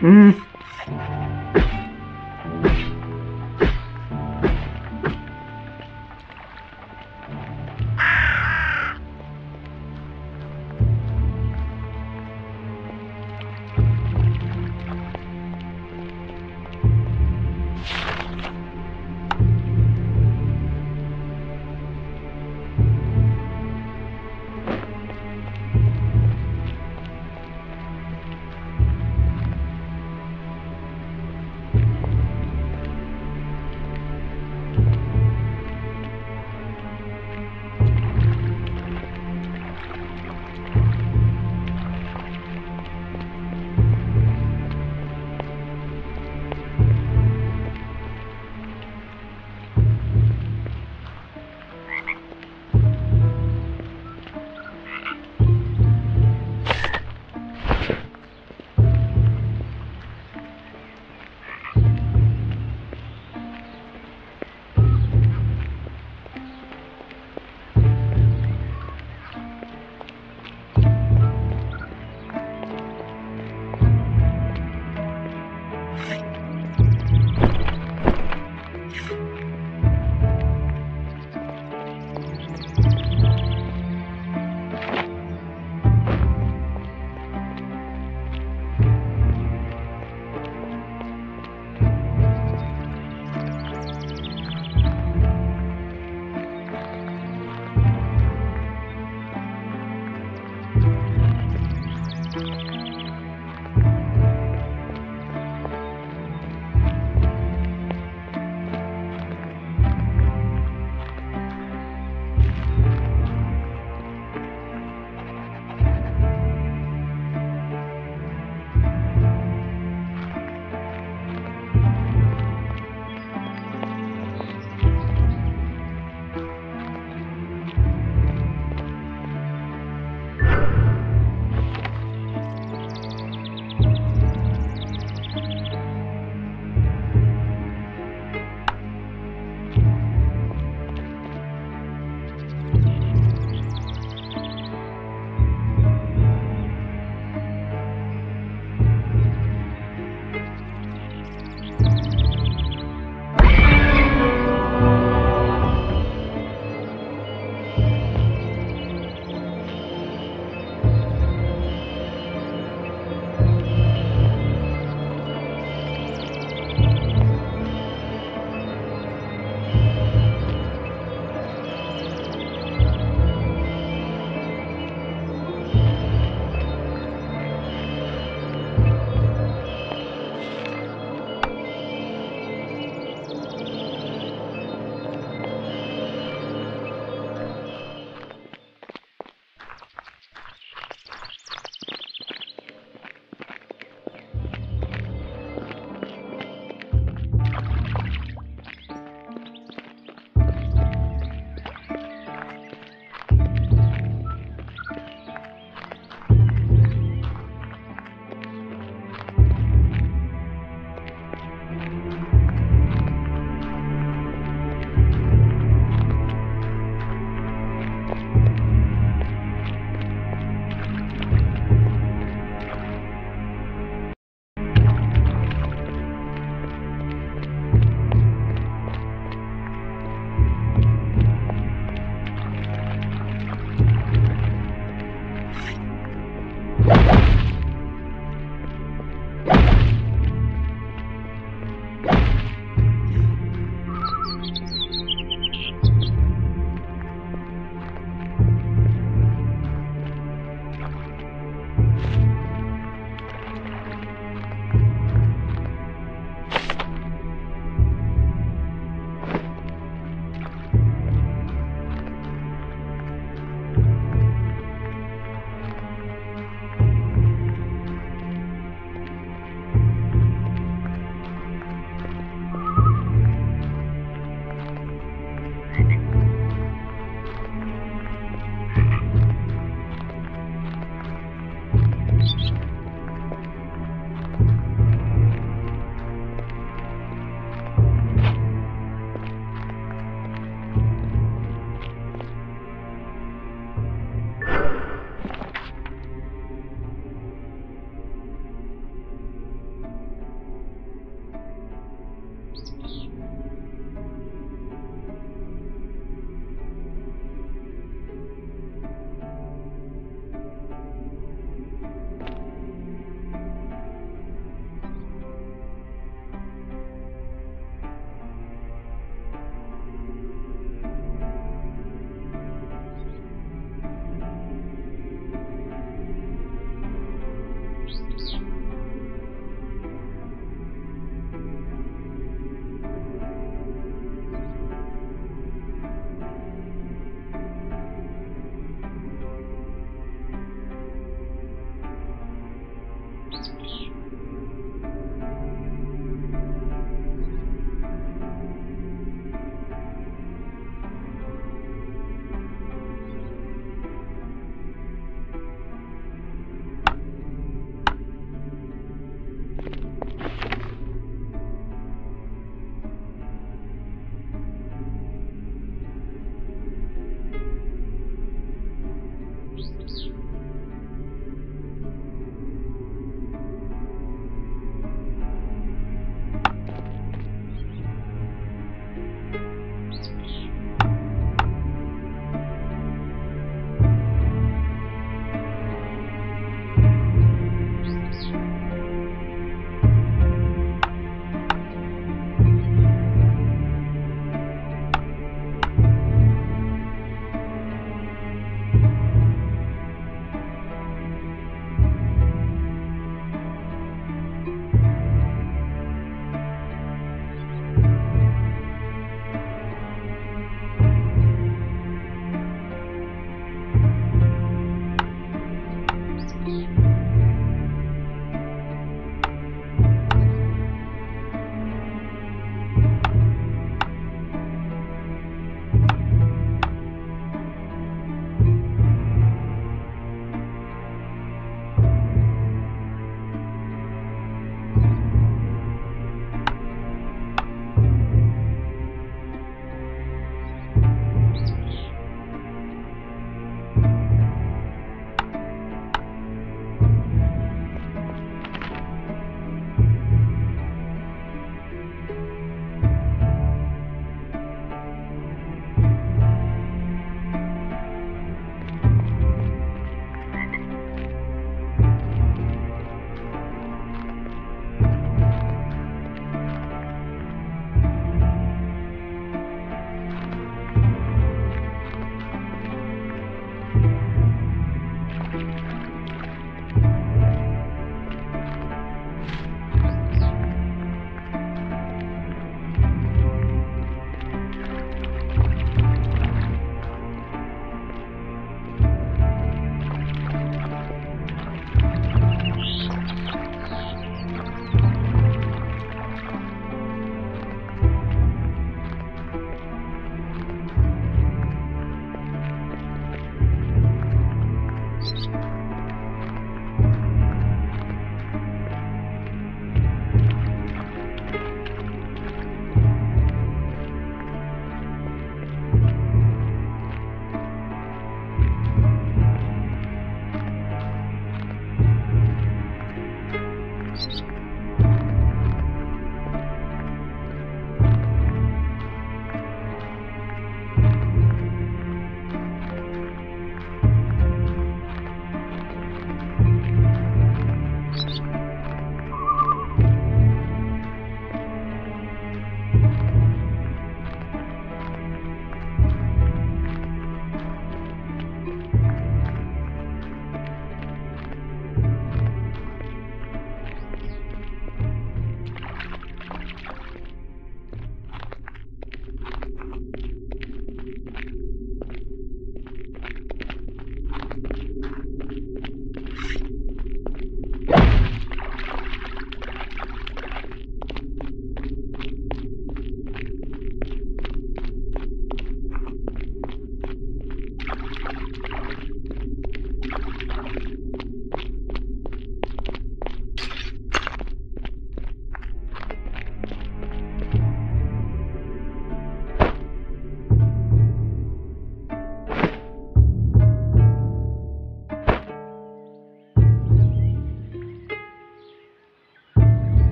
Mm-hmm.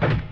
you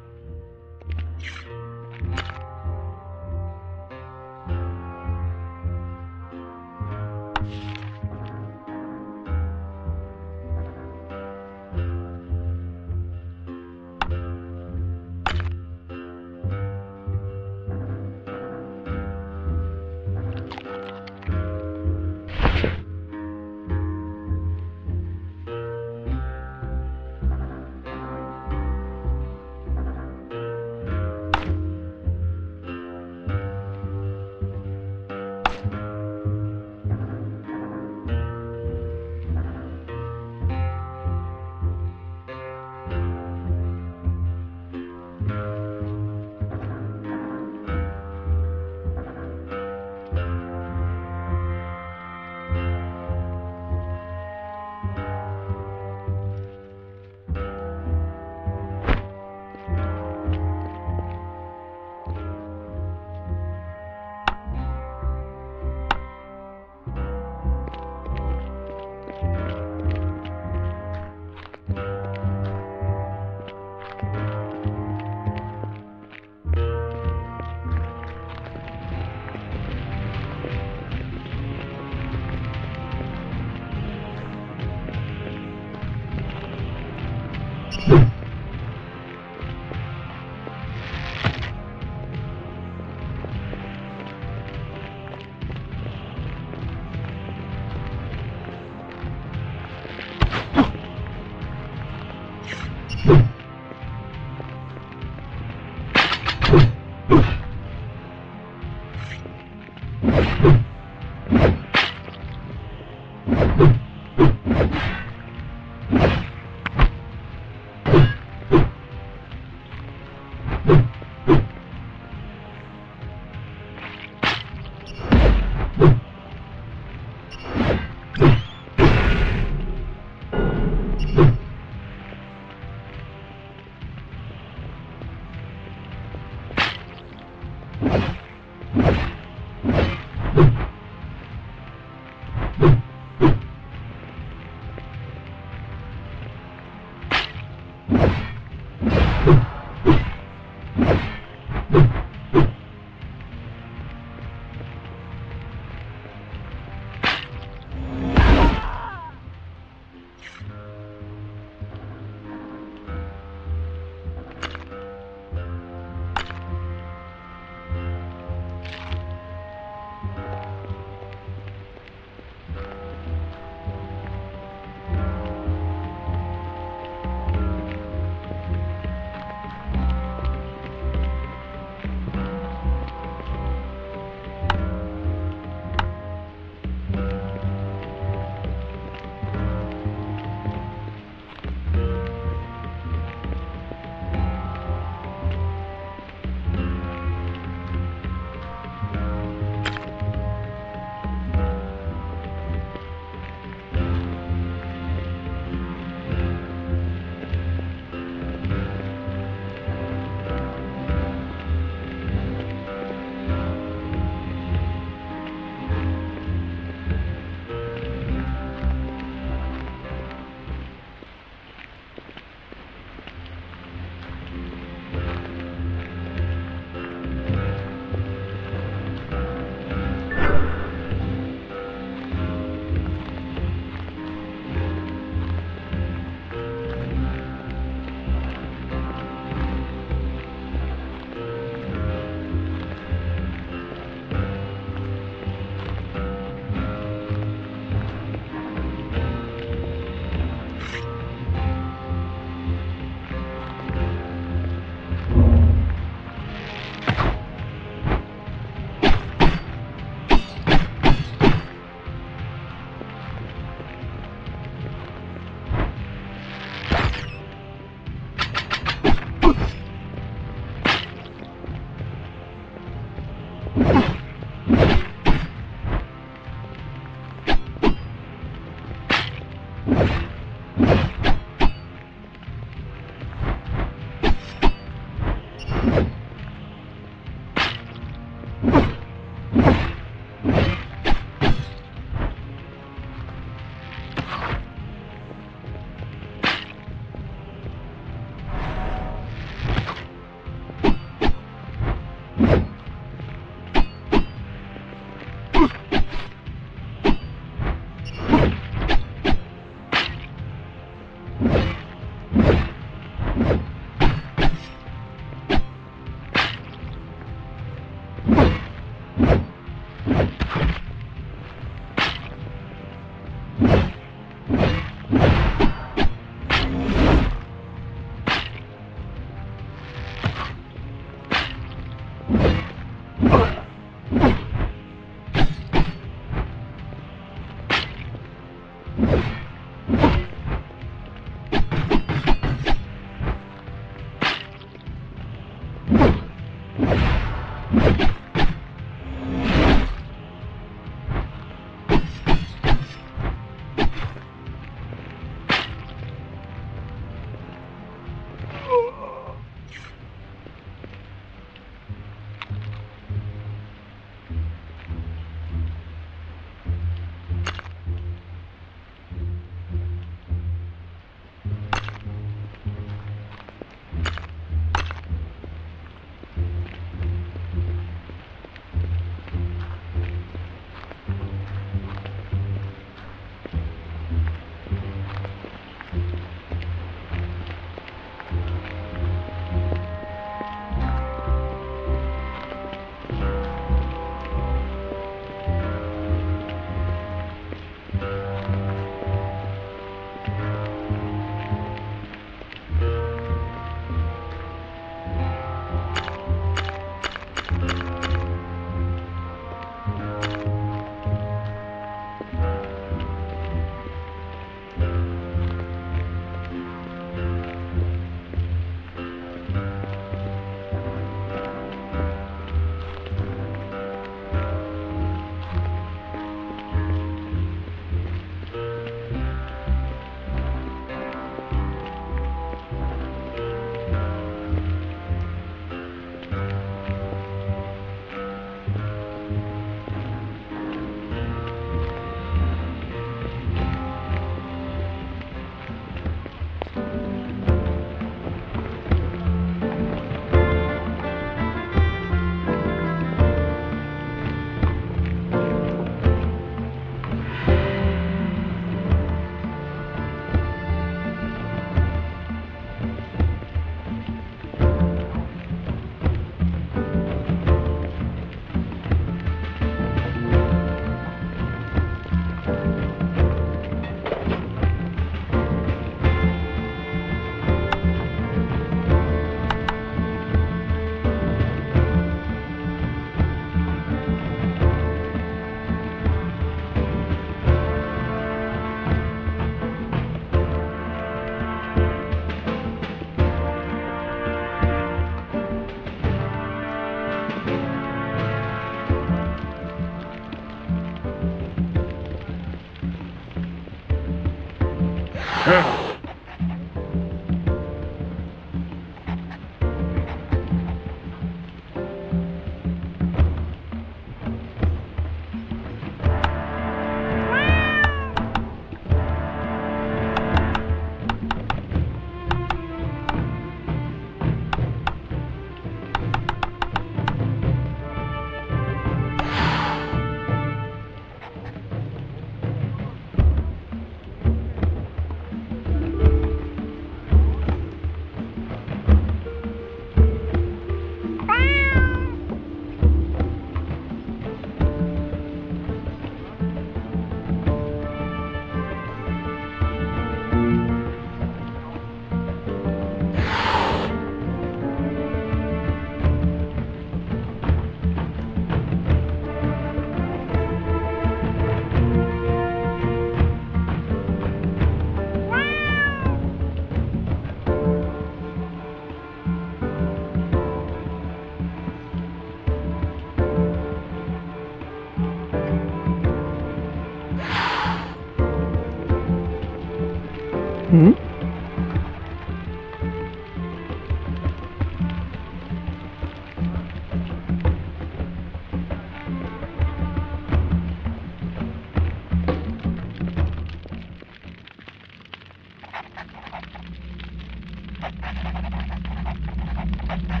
Hmm? Huh?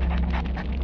Huh. Huh.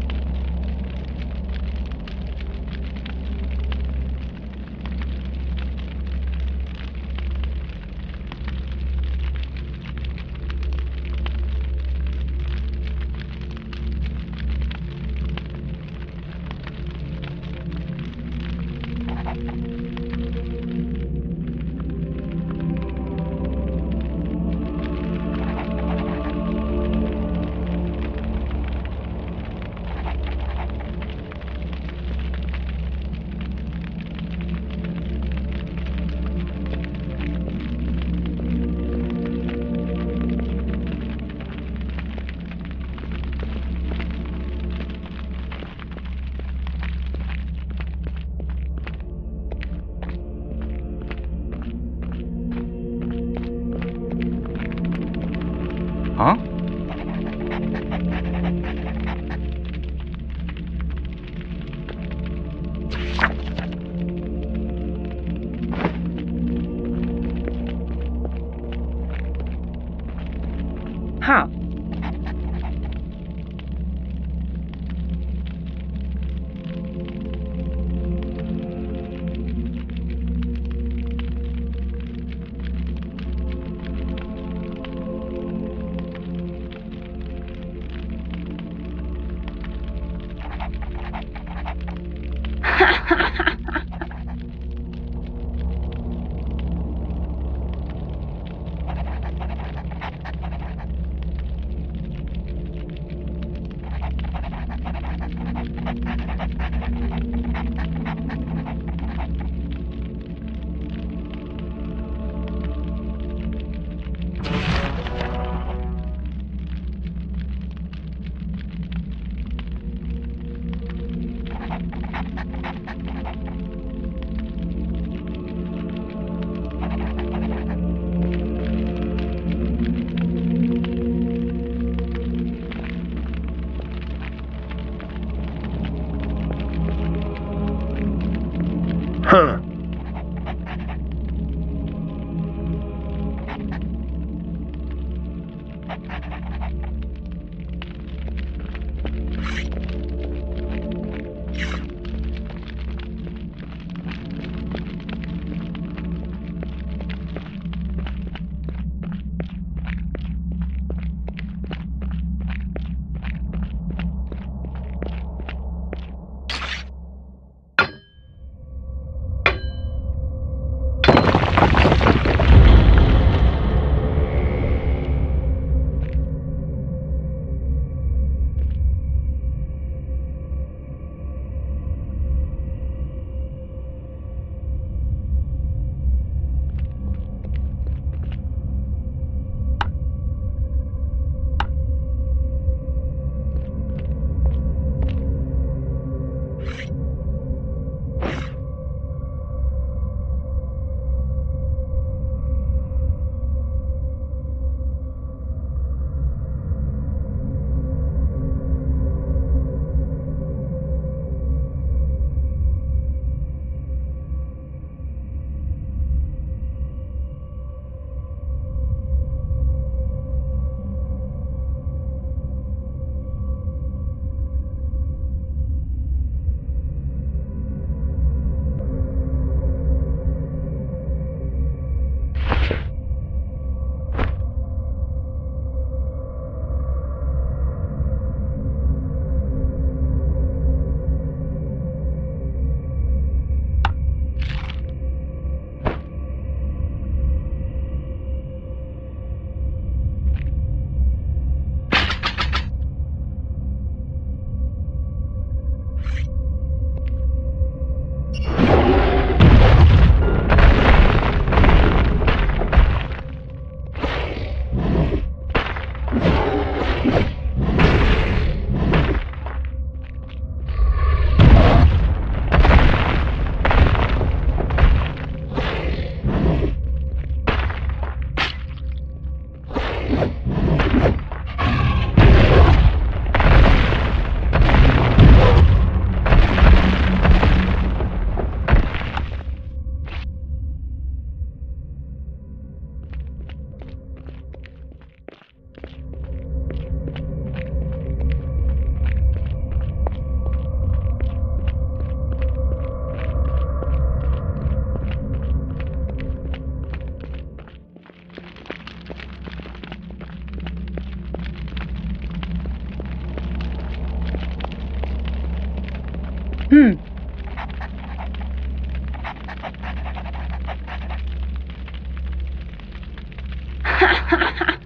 Huh? Hmm. Hmm.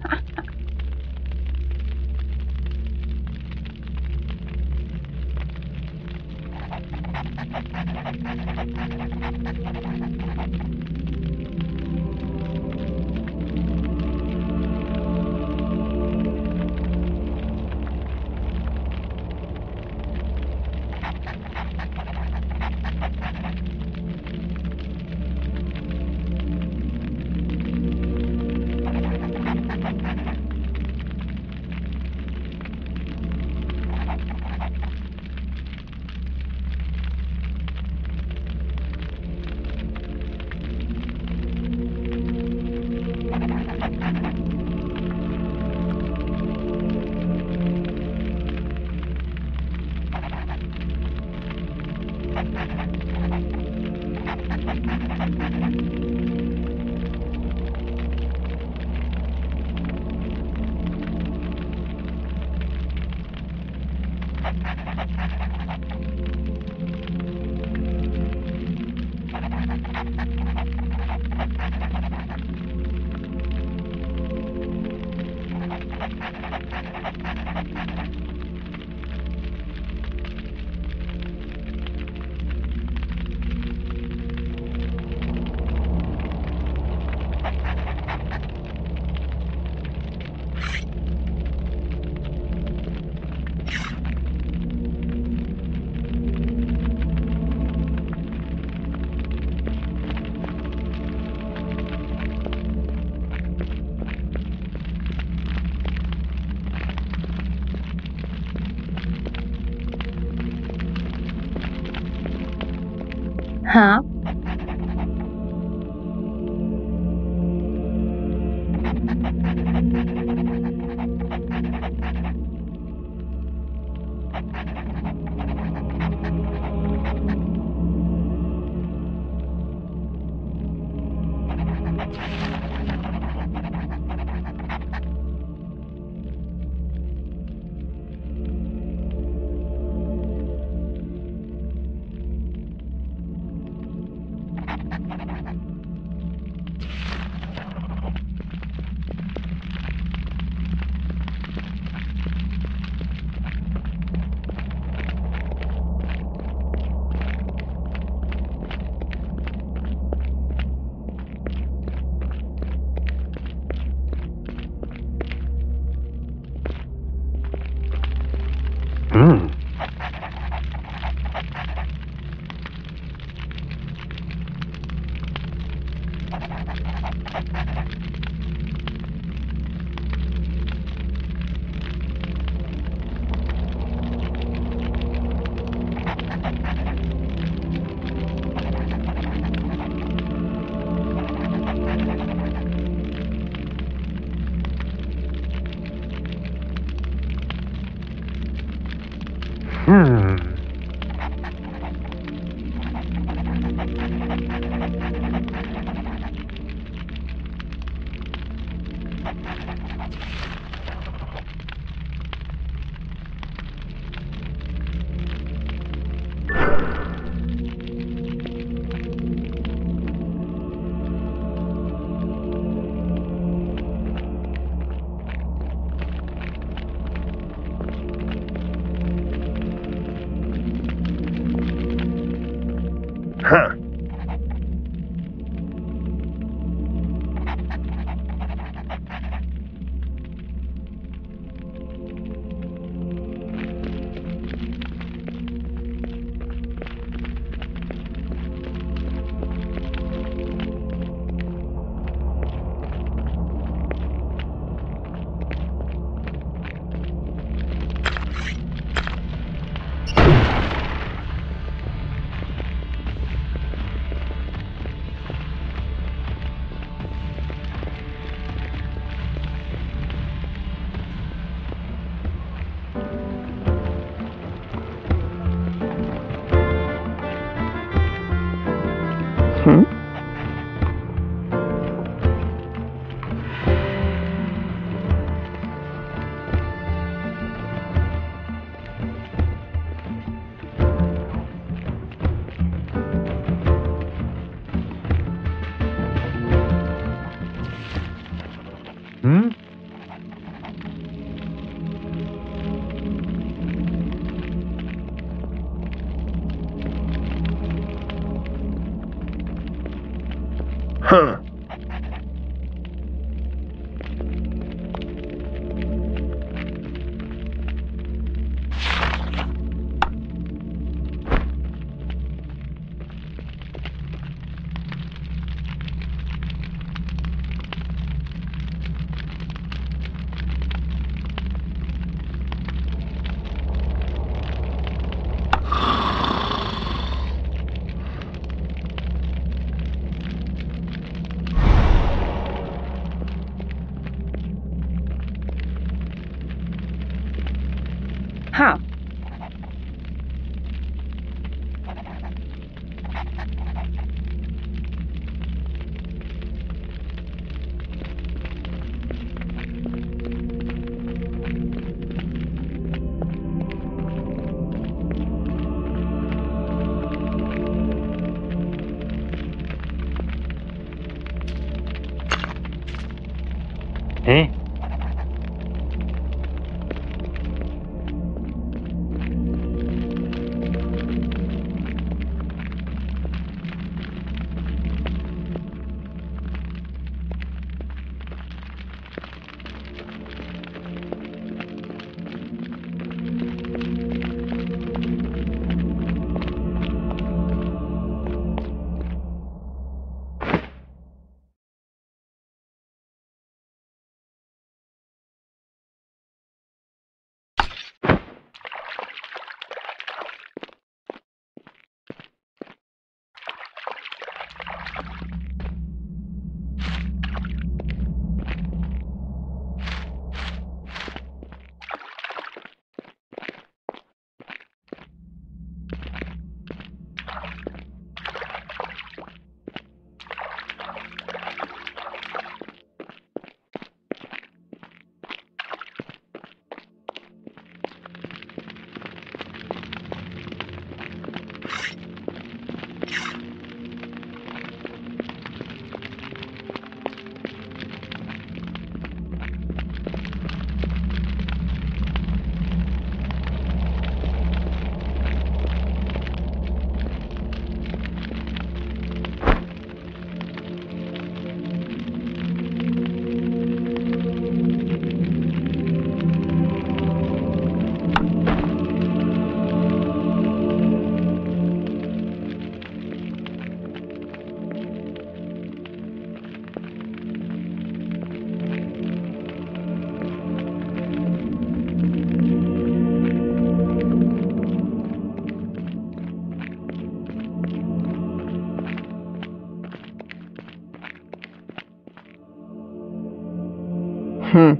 Hmm.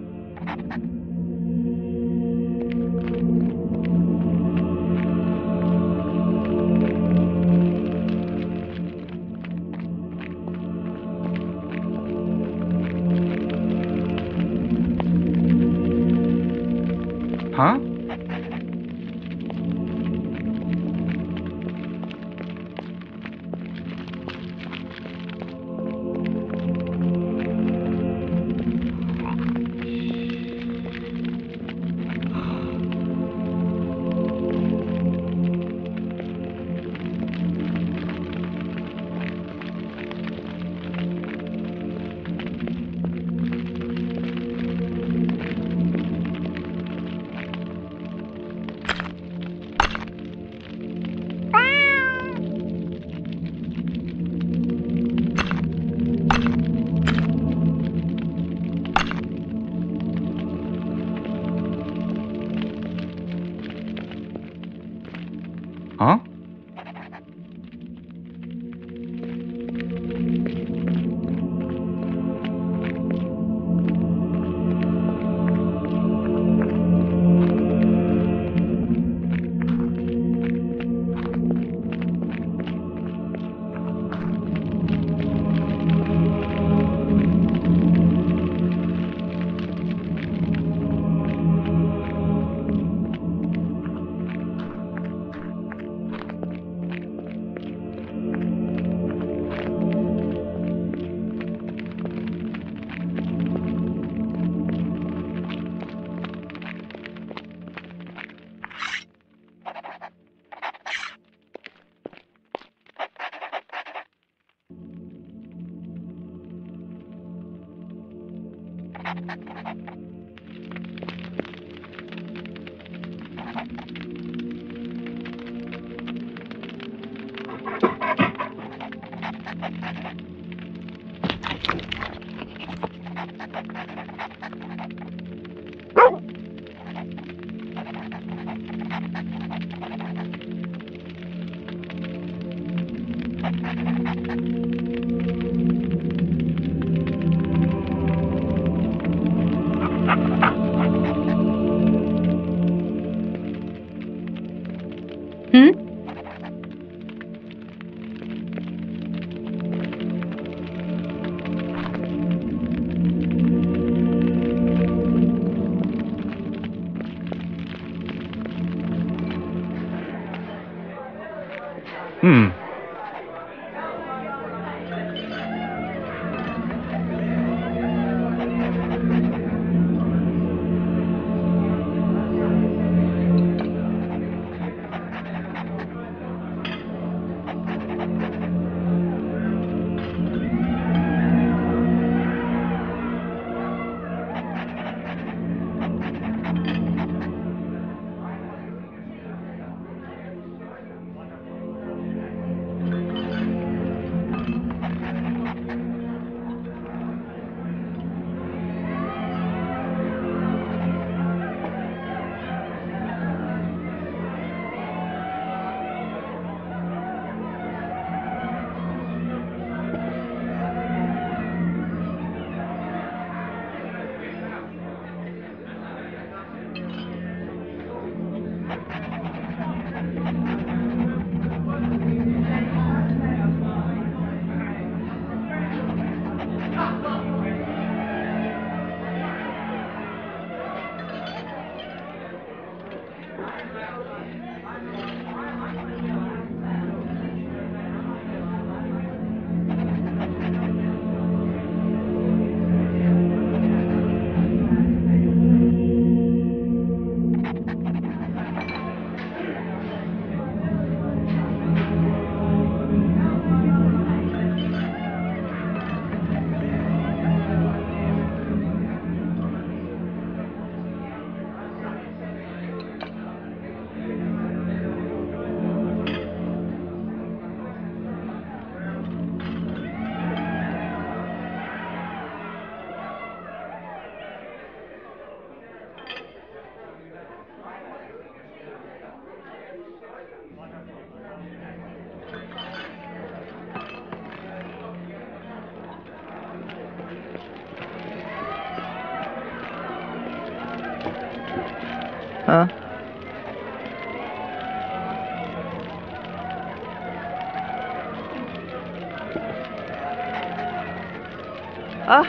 Hmm.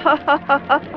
Mm-mm.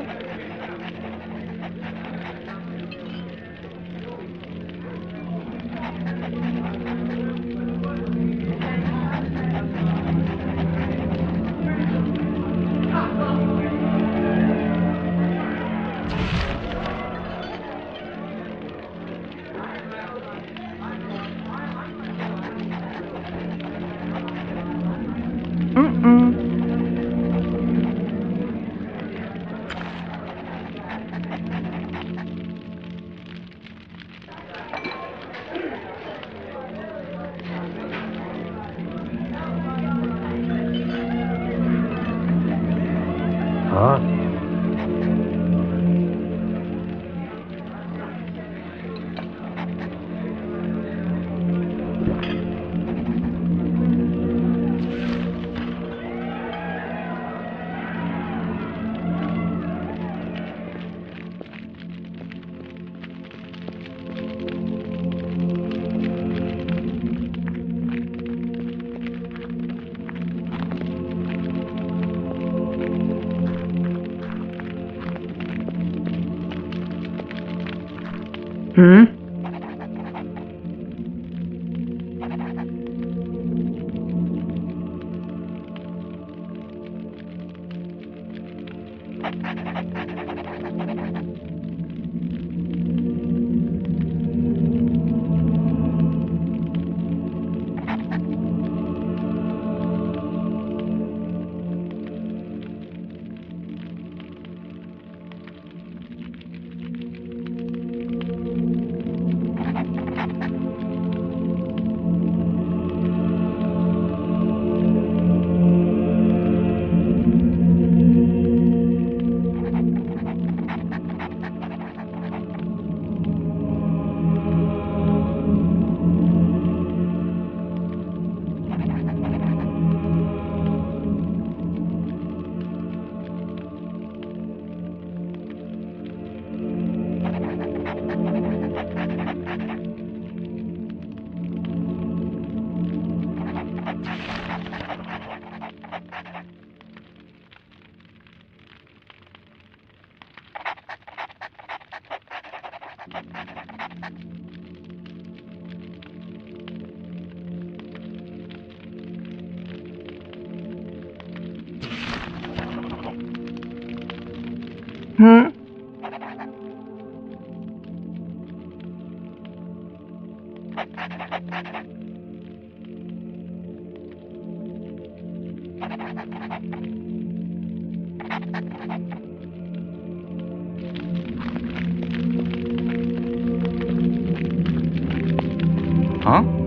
Huh?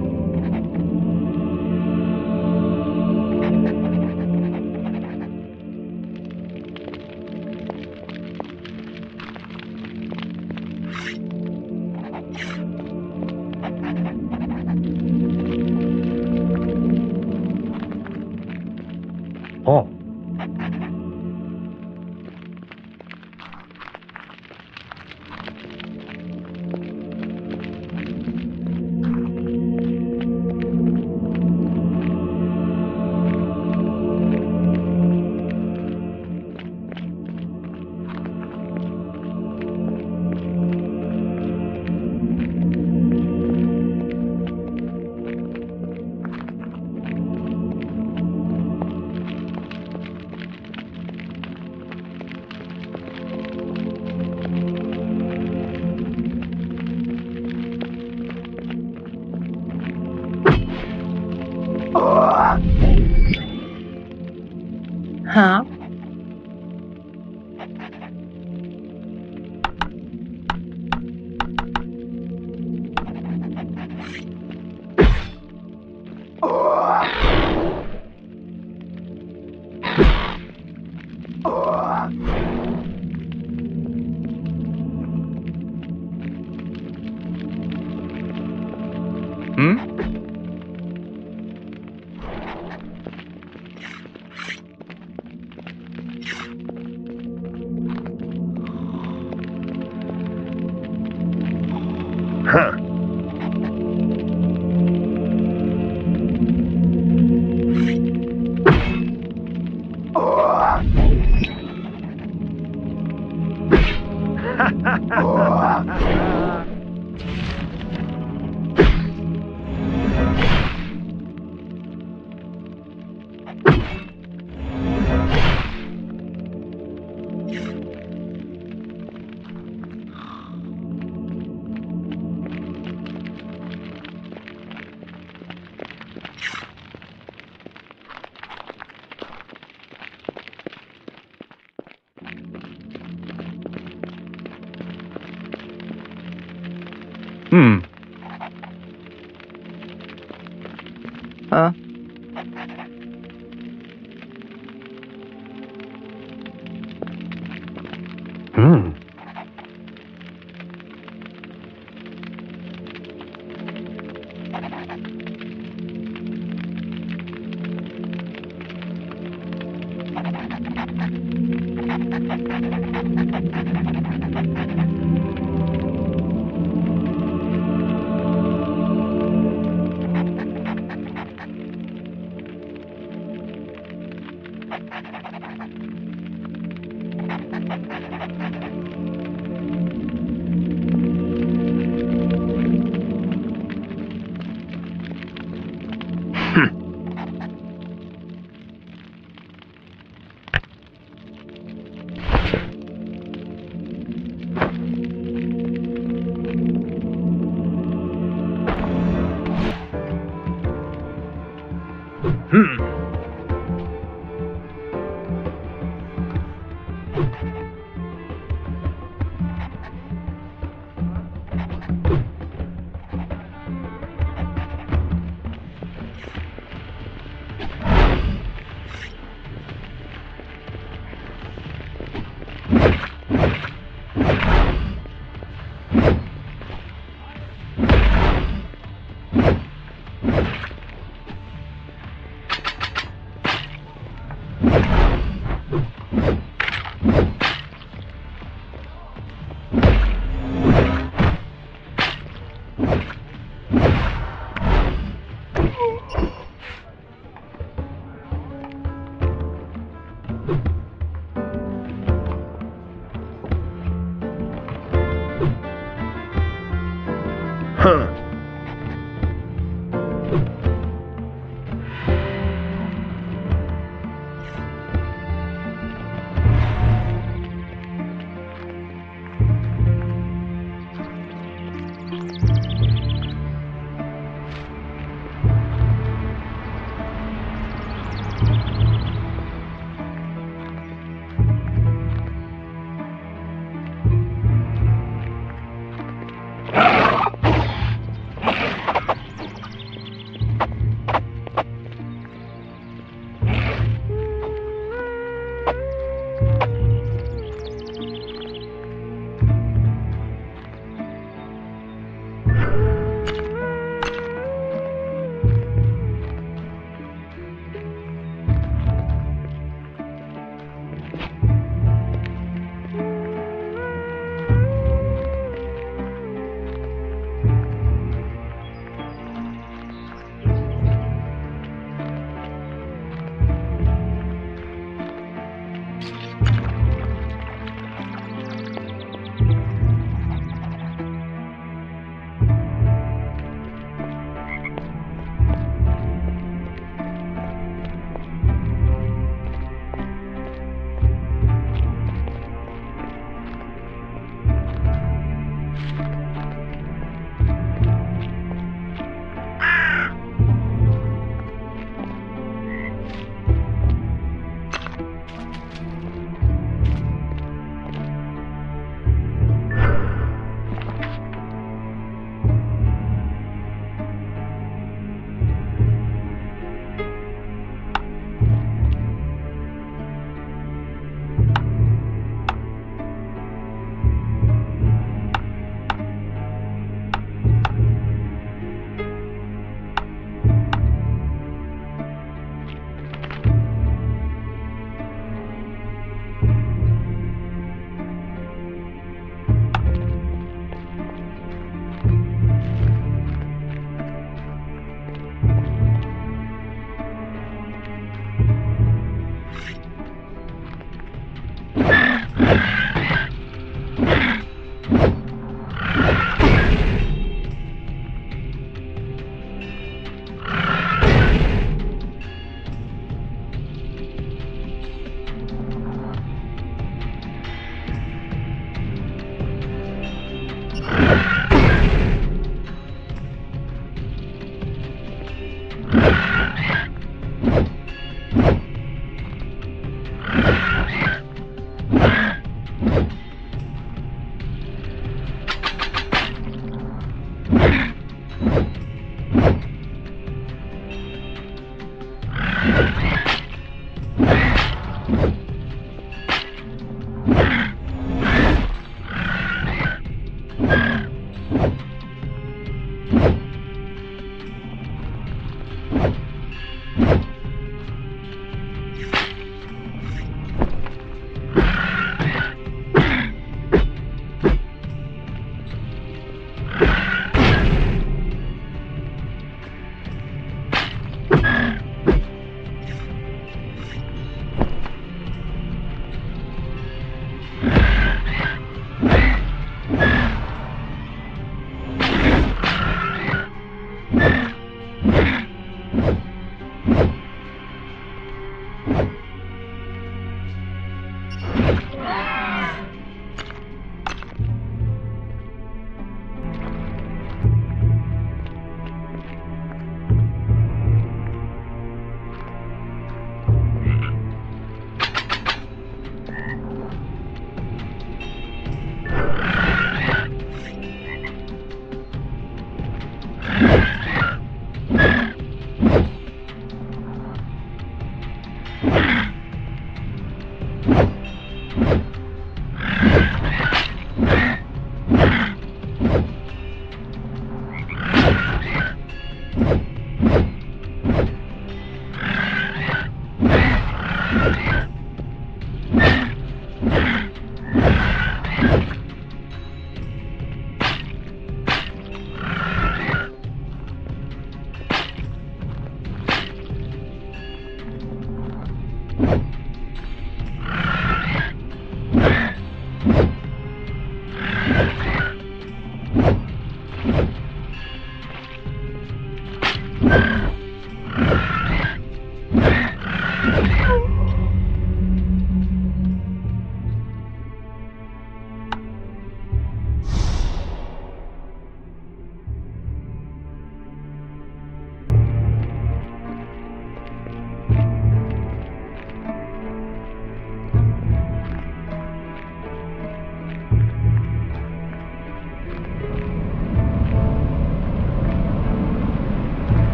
Thank you.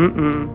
Mm-mm.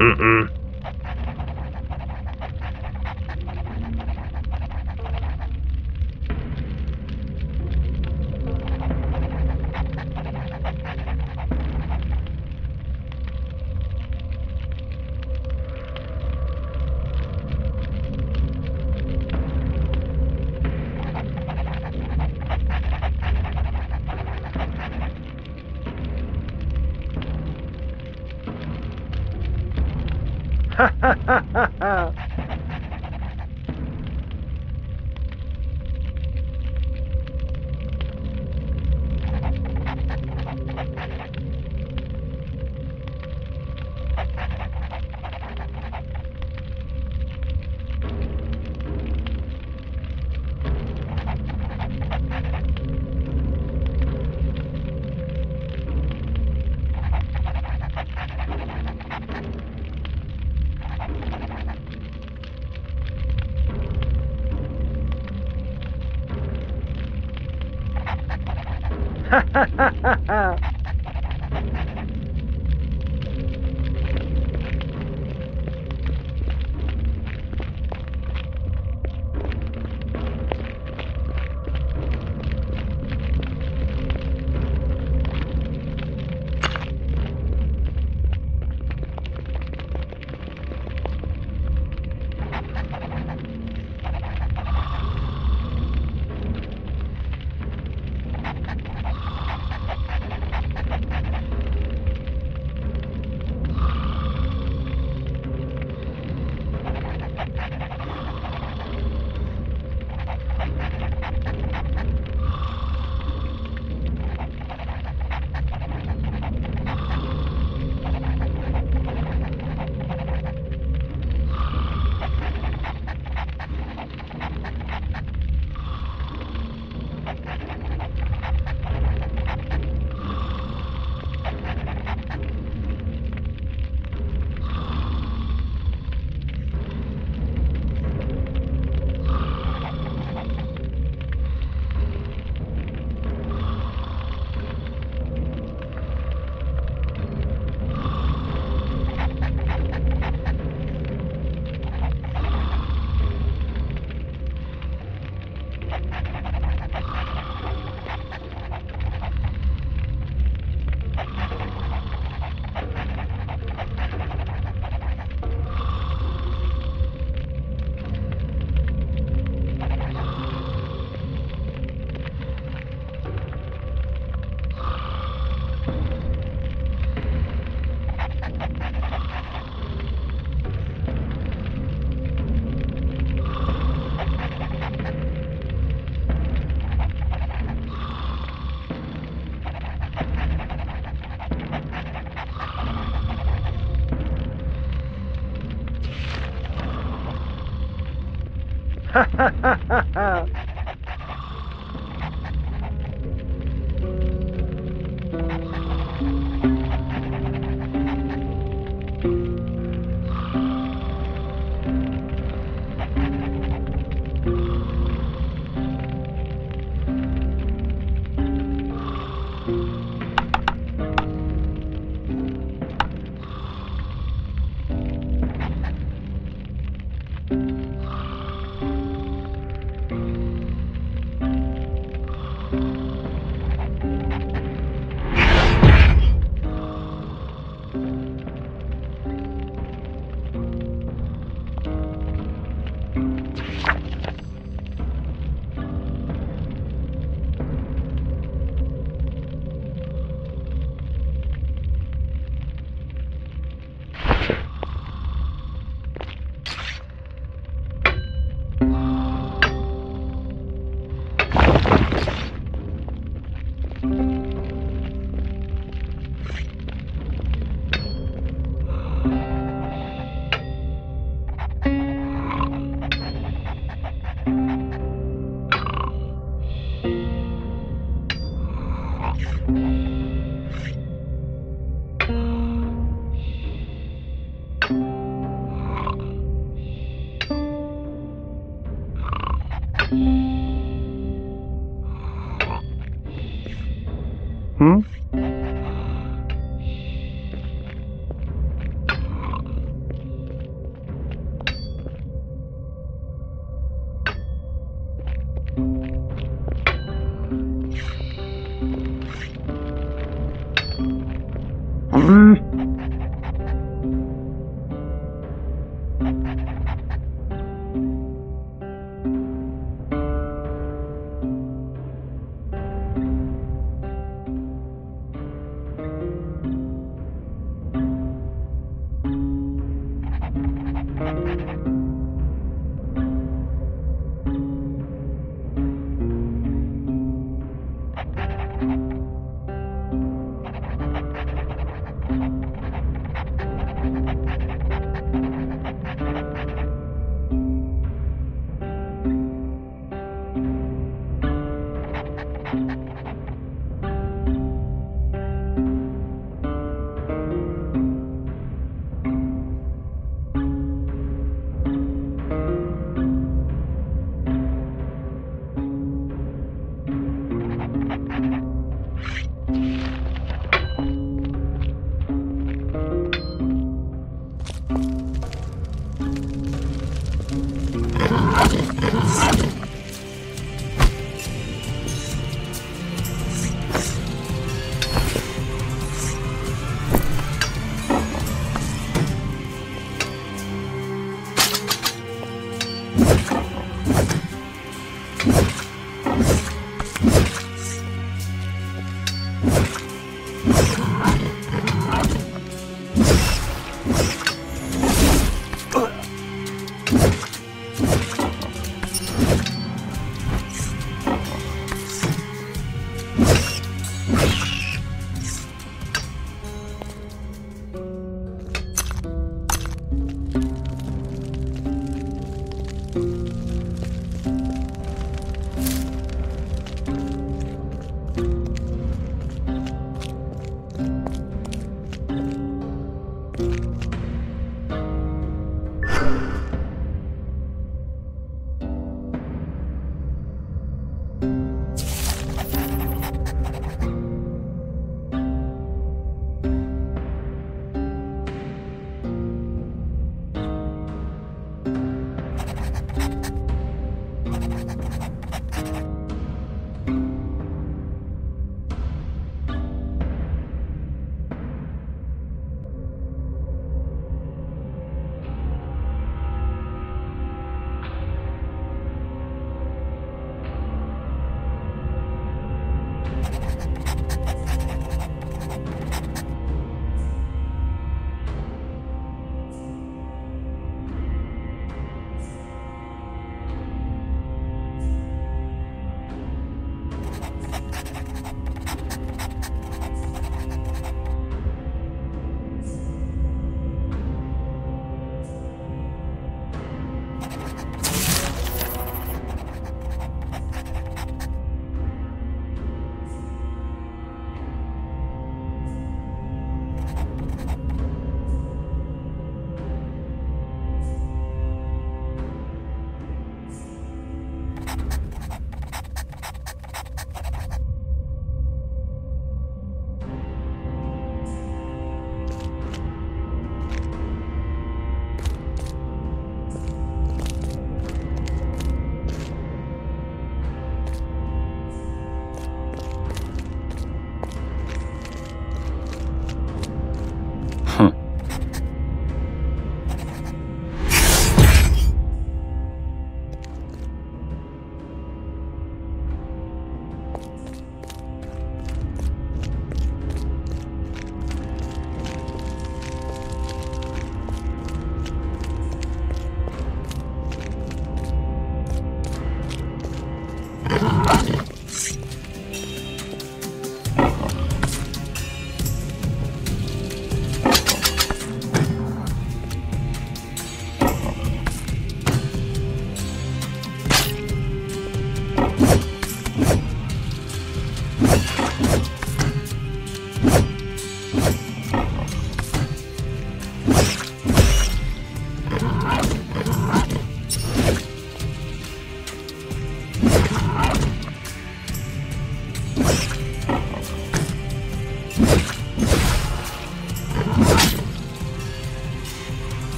Mm-mm. Hmm? Hmm?